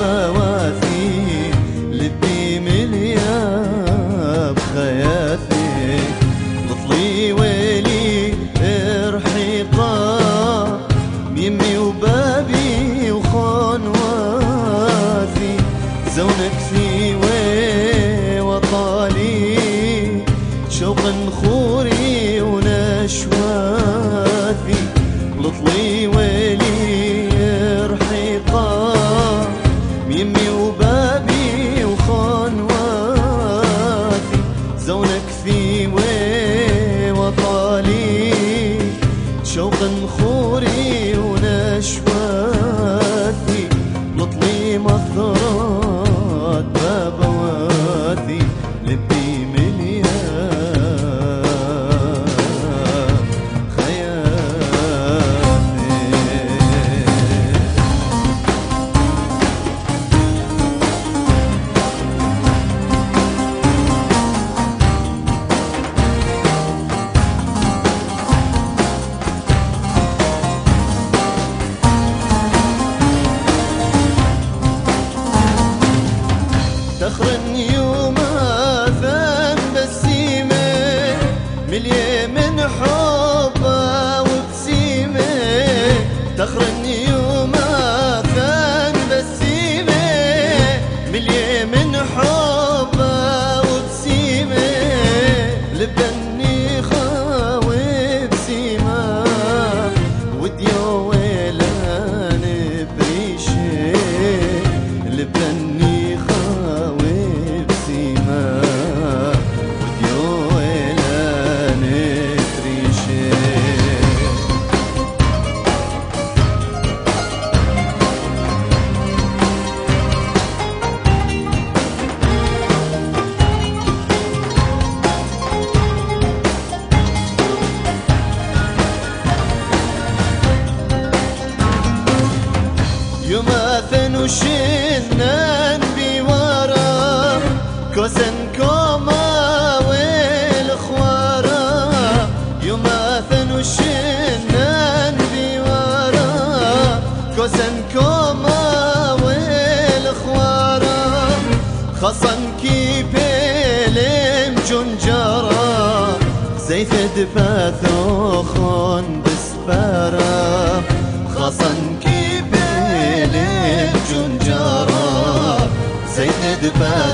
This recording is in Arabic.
بمواثي لبي مليان ويلي ارحيقا وبابي زونك في 生活。وشنان بورا كوسن كوما والخوارا يماثن وشنان بورا كوسن كوما والخوارا خصن كي بيلم جنجرا زيت دفاثو خون بسبارا خصن كي